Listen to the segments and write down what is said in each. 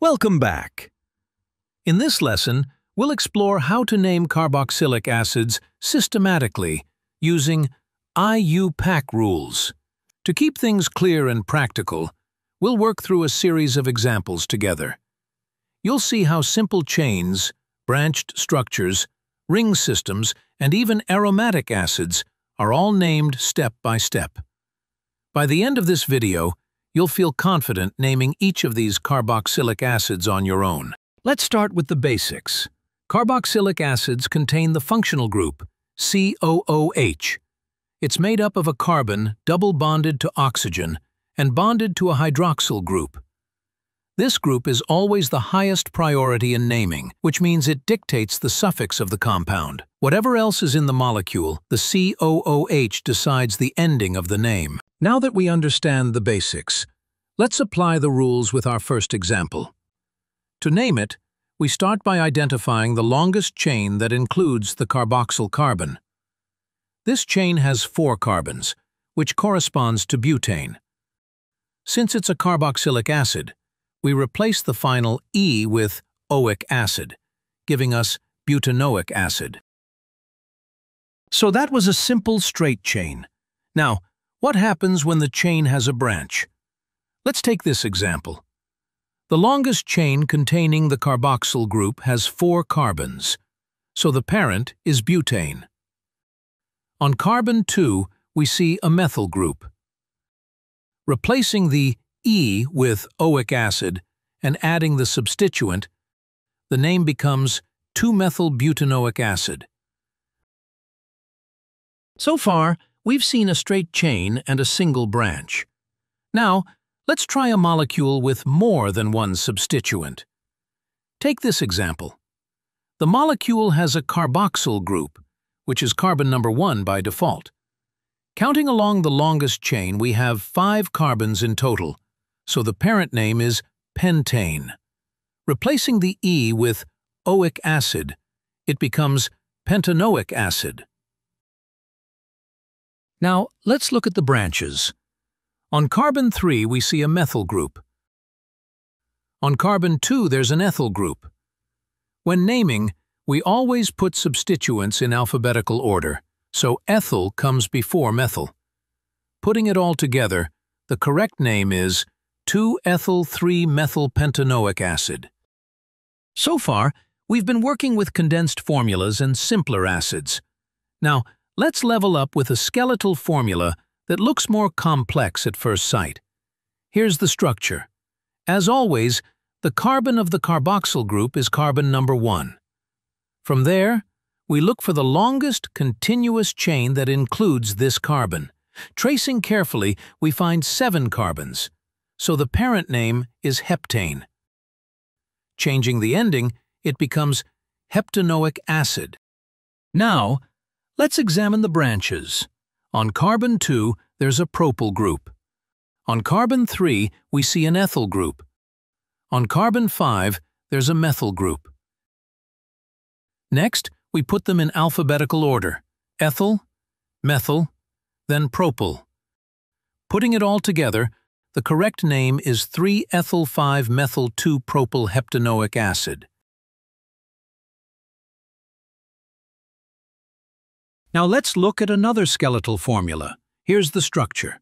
Welcome back. In this lesson, we'll explore how to name carboxylic acids systematically using IUPAC rules. To keep things clear and practical, we'll work through a series of examples together. You'll see how simple chains, branched structures, ring systems, and even aromatic acids are all named step by step. By the end of this video, you'll feel confident naming each of these carboxylic acids on your own. Let's start with the basics. Carboxylic acids contain the functional group, COOH. It's made up of a carbon double bonded to oxygen and bonded to a hydroxyl group. This group is always the highest priority in naming, which means it dictates the suffix of the compound. Whatever else is in the molecule, the COOH decides the ending of the name. Now that we understand the basics, let's apply the rules with our first example. To name it, we start by identifying the longest chain that includes the carboxyl carbon. This chain has four carbons, which corresponds to butane. Since it's a carboxylic acid, we replace the final E with oic acid, giving us butanoic acid. So that was a simple straight chain. Now, what happens when the chain has a branch? Let's take this example. The longest chain containing the carboxyl group has four carbons, so the parent is butane. On carbon 2, we see a methyl group. Replacing the E with oic acid and adding the substituent, the name becomes 2-methylbutanoic acid. So far, We've seen a straight chain and a single branch. Now, let's try a molecule with more than one substituent. Take this example. The molecule has a carboxyl group, which is carbon number 1 by default. Counting along the longest chain, we have five carbons in total, so the parent name is pentane. Replacing the E with oic acid, it becomes pentanoic acid. Now, let's look at the branches. On carbon 3, we see a methyl group. On carbon 2, there's an ethyl group. When naming, we always put substituents in alphabetical order, so ethyl comes before methyl. Putting it all together, the correct name is 2-ethyl-3-methylpentanoic acid. So far, we've been working with condensed formulas and simpler acids. Now, Let's level up with a skeletal formula that looks more complex at first sight. Here's the structure. As always, the carbon of the carboxyl group is carbon number 1. From there, we look for the longest continuous chain that includes this carbon. Tracing carefully, we find seven carbons, so the parent name is heptane. Changing the ending, it becomes heptanoic acid. Now, Let's examine the branches. On carbon 2, there's a propyl group. On carbon 3, we see an ethyl group. On carbon 5, there's a methyl group. Next, we put them in alphabetical order, ethyl, methyl, then propyl. Putting it all together, the correct name is 3-ethyl-5-methyl-2-propyl heptanoic acid. Now let's look at another skeletal formula. Here's the structure.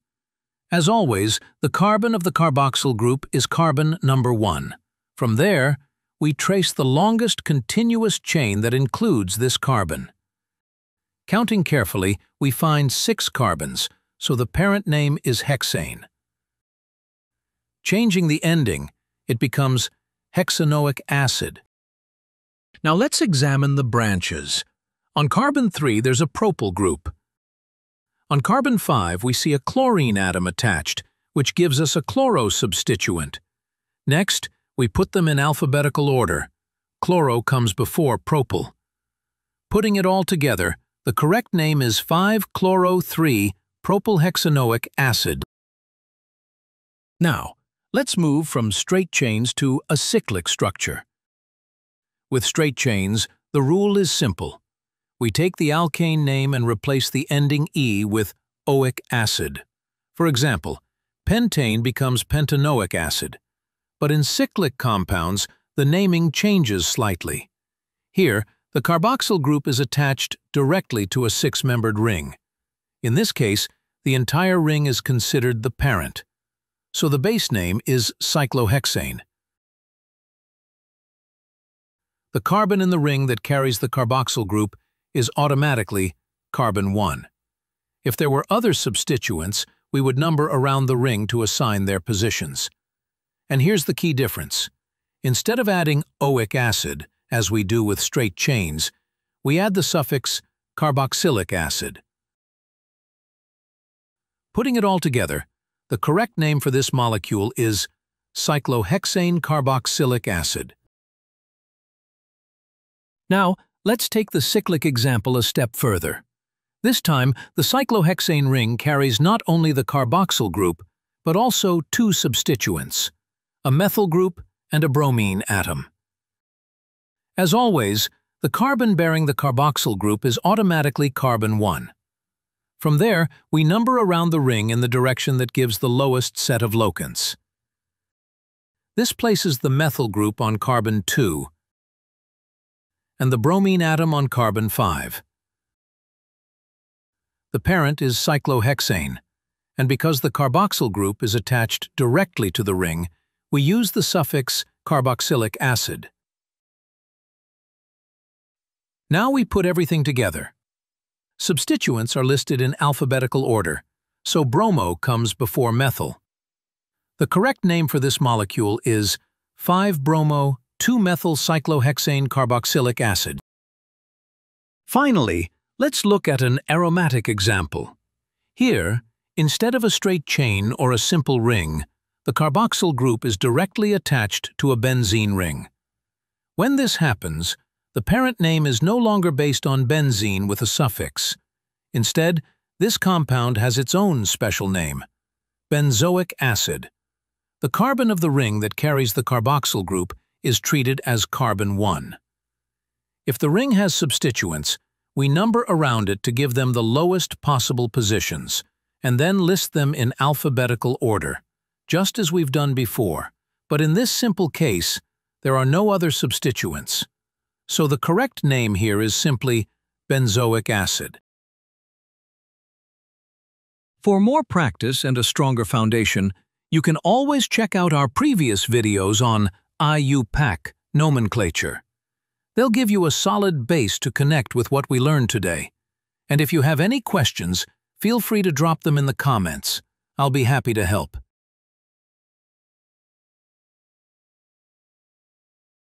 As always, the carbon of the carboxyl group is carbon number 1. From there, we trace the longest continuous chain that includes this carbon. Counting carefully, we find six carbons, so the parent name is hexane. Changing the ending, it becomes hexanoic acid. Now let's examine the branches. On carbon 3, there's a propyl group. On carbon 5, we see a chlorine atom attached, which gives us a chloro substituent. Next, we put them in alphabetical order. Chloro comes before propyl. Putting it all together, the correct name is 5-chloro-3-propylhexanoic acid. Now, let's move from straight chains to a cyclic structure. With straight chains, the rule is simple. We take the alkane name and replace the ending E with oic acid. For example, pentane becomes pentanoic acid. but in cyclic compounds, the naming changes slightly. Here, the carboxyl group is attached directly to a six-membered ring. In this case, the entire ring is considered the parent, so the base name is cyclohexane. The carbon in the ring that carries the carboxyl group is automatically carbon 1. If there were other substituents, we would number around the ring to assign their positions. And here's the key difference. Instead of adding oic acid, as we do with straight chains, we add the suffix carboxylic acid. Putting it all together, the correct name for this molecule is cyclohexane carboxylic acid. Now, let's take the cyclic example a step further. This time, the cyclohexane ring carries not only the carboxyl group, but also two substituents, a methyl group and a bromine atom. As always, the carbon bearing the carboxyl group is automatically carbon 1. From there, we number around the ring in the direction that gives the lowest set of locants. This places the methyl group on carbon 2 and the bromine atom on carbon 5. The parent is cyclohexane, and because the carboxyl group is attached directly to the ring, we use the suffix carboxylic acid. Now we put everything together. Substituents are listed in alphabetical order, so bromo comes before methyl. The correct name for this molecule is 5-bromo-2-methyl cyclohexane carboxylic acid. Finally, let's look at an aromatic example. Here, instead of a straight chain or a simple ring, the carboxyl group is directly attached to a benzene ring. When this happens, the parent name is no longer based on benzene with a suffix. Instead, this compound has its own special name, benzoic acid. The carbon of the ring that carries the carboxyl group is treated as carbon 1. If the ring has substituents, we number around it to give them the lowest possible positions, and then list them in alphabetical order, just as we've done before. But in this simple case, there are no other substituents so the correct name here is simply benzoic acid. For more practice and a stronger foundation, you can always check out our previous videos on IUPAC nomenclature. They'll give you a solid base to connect with what we learned today. And if you have any questions, feel free to drop them in the comments. I'll be happy to help.